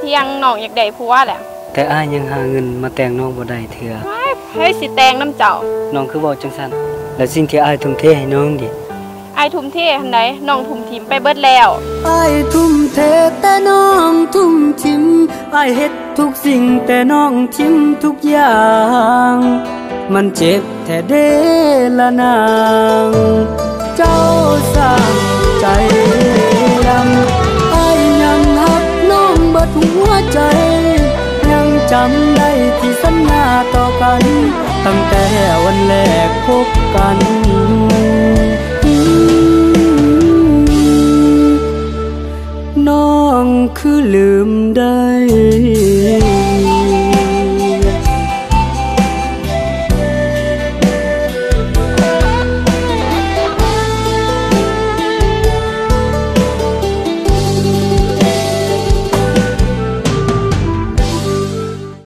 ที่ยังน้องอยากได้ผัวแหละแต่อ้ายยังหาเงินมาแต่งน้องบ่ได้เถื่อว้ายเฮ้ยสิแตงน้ำเจ้า น้องคือเว้าจังซั่นและสิ่งที่อ้ายทุ่มเทให้น้องดิไอายทุ่มเทหันใดน้องทุ่มทิมไปเบิดแล้วอ้ายทุ่มเทแต่น้องทุ่มทิมอ้ายเฮ็ดทุกสิ่งแต่น้องทิมทุกอย่าง มันเจ็บแท้เด้ละนาง เจ้าสร้างใจ จำได้ที่สัญญาต่อกัน ตั้งแต่วันแรกพบกันน้องคือลืมได้